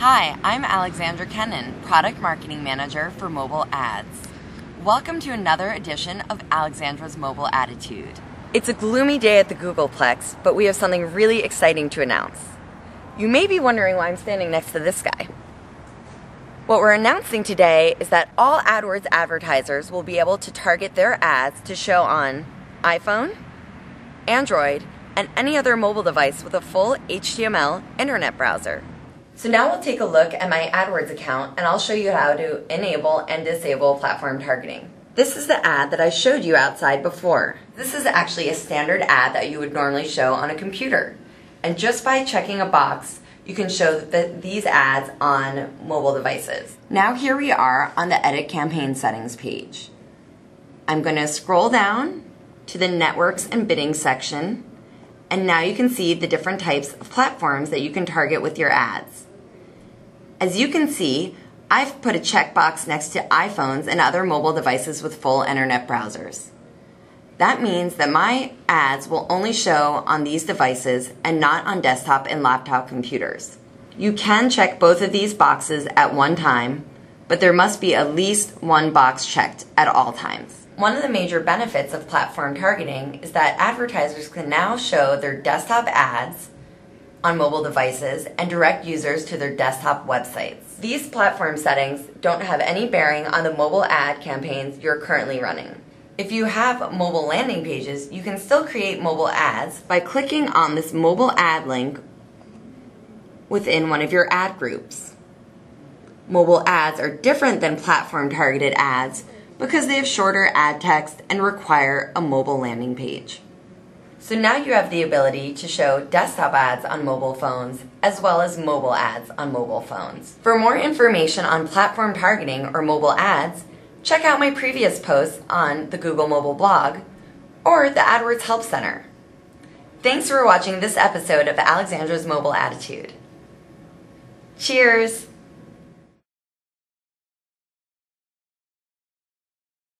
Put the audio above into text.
Hi, I'm Alexandra Kenin, Product Marketing Manager for Mobile Ads. Welcome to another edition of Alexandra's Mobile Attitude. It's a gloomy day at the Googleplex, but we have something really exciting to announce. You may be wondering why I'm standing next to this guy. What we're announcing today is that all AdWords advertisers will be able to target their ads to show on iPhone, Android, and any other mobile device with a full HTML internet browser. So now we'll take a look at my AdWords account and I'll show you how to enable and disable platform targeting. This is the ad that I showed you outside before. This is actually a standard ad that you would normally show on a computer. And just by checking a box, you can show the, these ads on mobile devices. Now here we are on the Edit Campaign Settings page. I'm going to scroll down to the Networks and Bidding section and now you can see the different types of platforms that you can target with your ads. As you can see, I've put a checkbox next to iPhones and other mobile devices with full internet browsers. That means that my ads will only show on these devices and not on desktop and laptop computers. You can check both of these boxes at one time, but there must be at least one box checked at all times. One of the major benefits of platform targeting is that advertisers can now show their desktop ads on mobile devices and direct users to their desktop websites. These platform settings don't have any bearing on the mobile ad campaigns you're currently running. If you have mobile landing pages, you can still create mobile ads by clicking on this mobile ad link within one of your ad groups. Mobile ads are different than platform targeted ads because they have shorter ad text and require a mobile landing page. So now you have the ability to show desktop ads on mobile phones as well as mobile ads on mobile phones. For more information on platform targeting or mobile ads, check out my previous posts on the Google Mobile blog or the AdWords Help Center. Thanks for watching this episode of Alexandra's Mobile Attitude. Cheers!